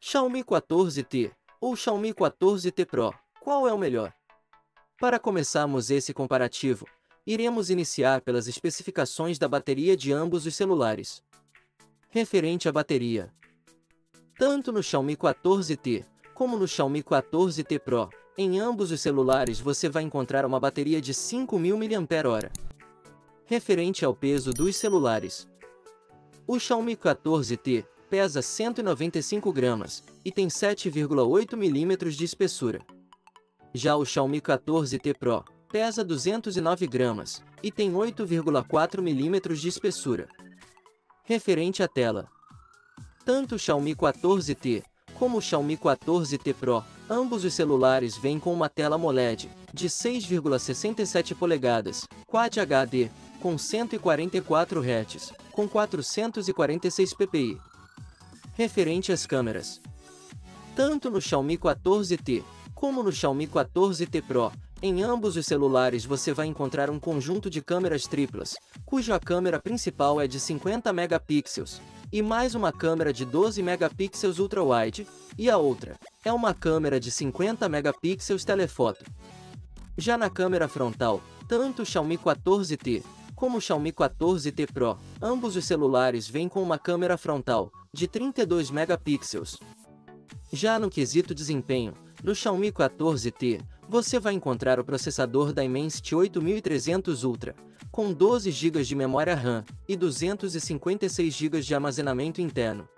Xiaomi 14T ou Xiaomi 14T Pro, qual é o melhor? Para começarmos esse comparativo, iremos iniciar pelas especificações da bateria de ambos os celulares. Referente à bateria. Tanto no Xiaomi 14T como no Xiaomi 14T Pro, em ambos os celulares você vai encontrar uma bateria de 5.000 mAh. Referente ao peso dos celulares. O Xiaomi 14T pesa 195 gramas e tem 7,8 mm de espessura. Já o Xiaomi 14T Pro pesa 209 gramas e tem 8,4 mm de espessura. Referente à tela. Tanto o Xiaomi 14T como o Xiaomi 14T Pro, ambos os celulares vêm com uma tela AMOLED de 6,67 polegadas, Quad HD, com 144 Hz, com 446 ppi, referente às câmeras. Tanto no Xiaomi 14T como no Xiaomi 14T Pro, em ambos os celulares você vai encontrar um conjunto de câmeras triplas, cuja câmera principal é de 50 megapixels, e mais uma câmera de 12 megapixels ultra-wide, e a outra é uma câmera de 50 megapixels telefoto. Já na câmera frontal, tanto o Xiaomi 14T como o Xiaomi 14T Pro, ambos os celulares vêm com uma câmera frontal de 32 megapixels. Já no quesito desempenho, no Xiaomi 14T, você vai encontrar o processador Dimensity 8300 Ultra, com 12 GB de memória RAM e 256 GB de armazenamento interno.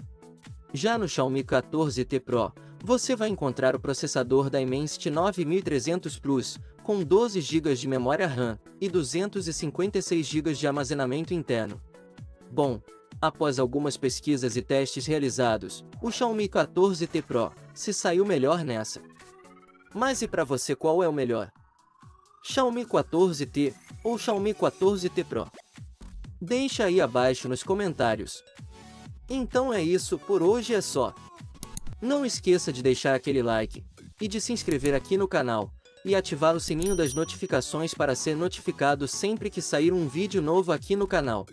Já no Xiaomi 14T Pro, você vai encontrar o processador Dimensity 9300 Plus, com 12 GB de memória RAM e 256 GB de armazenamento interno. Bom, após algumas pesquisas e testes realizados, o Xiaomi 14T Pro se saiu melhor nessa. Mas e para você qual é o melhor? Xiaomi 14T ou Xiaomi 14T Pro? Deixa aí abaixo nos comentários. Então é isso, por hoje é só. Não esqueça de deixar aquele like e de se inscrever aqui no canal e ativar o sininho das notificações para ser notificado sempre que sair um vídeo novo aqui no canal.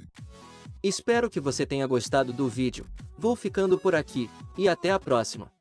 Espero que você tenha gostado do vídeo, vou ficando por aqui, e até a próxima.